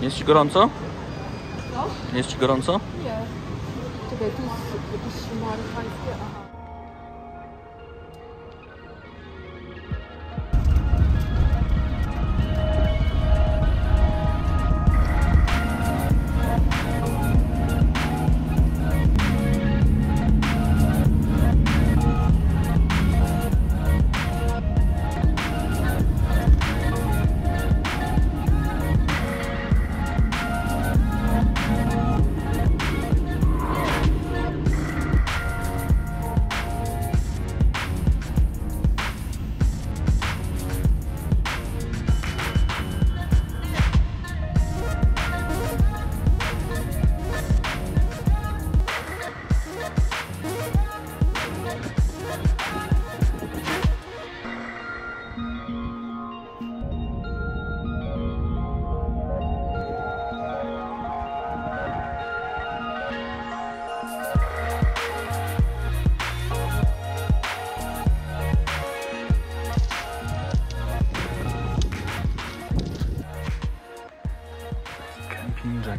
Jest ci gorąco? No? Jest ci gorąco? Nie. Czekaj, tu jest jakieś marykańskie, aha.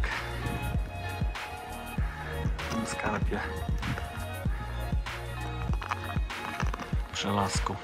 Jack. W skarbie. W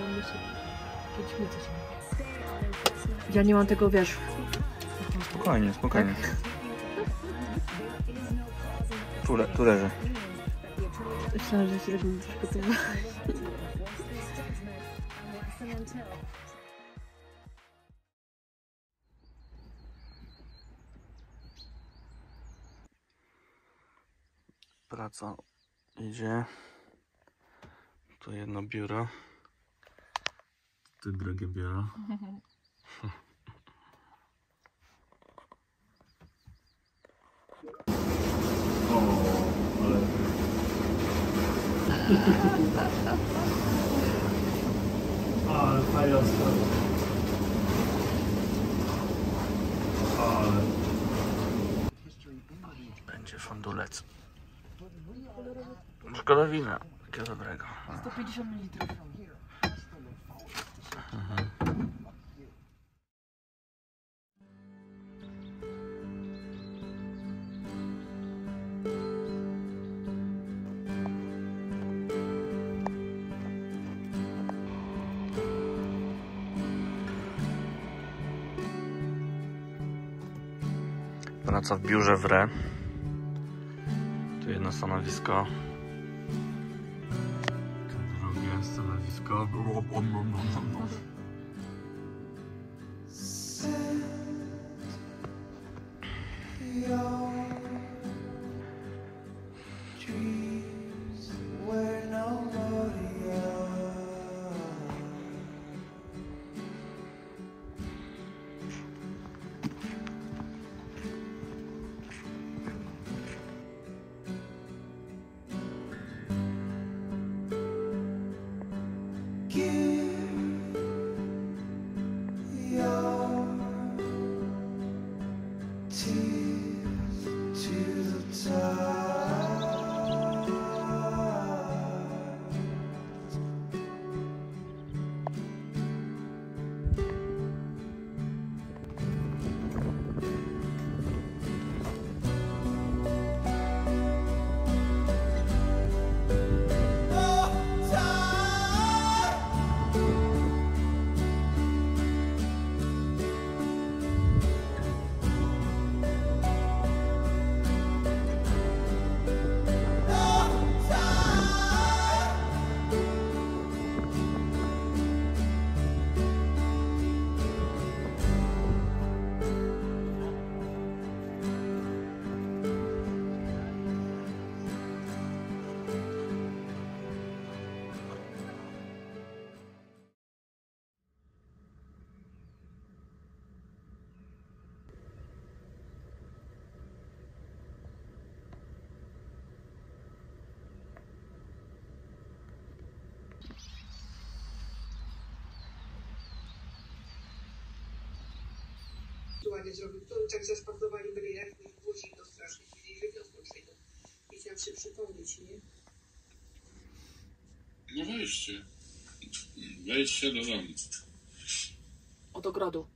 Się. Jedźmy coś. Ja nie mam tego, wiesz, Spokojnie, spokojnie. Tu, le, tu leży. myślałam, że się tego nie przygotowała. Praca idzie. Tu jedno biuro. Tu drugie biuro. Ale fajna sprawa. Ale... Będzie fondulec. Szkoda wina. Takiego dobrego. 150 ml. Praca w biurze w Re. Tu jedno stanowisko. Set your See. Ładnie zrobił. To tak zaspachtowali byli jak później to strasznie. Wiedzieli, że wiosną przyjdą. I chciałam się przypomnieć, nie? No wejdźcie. Wejdźcie do domu. Od ogrodu.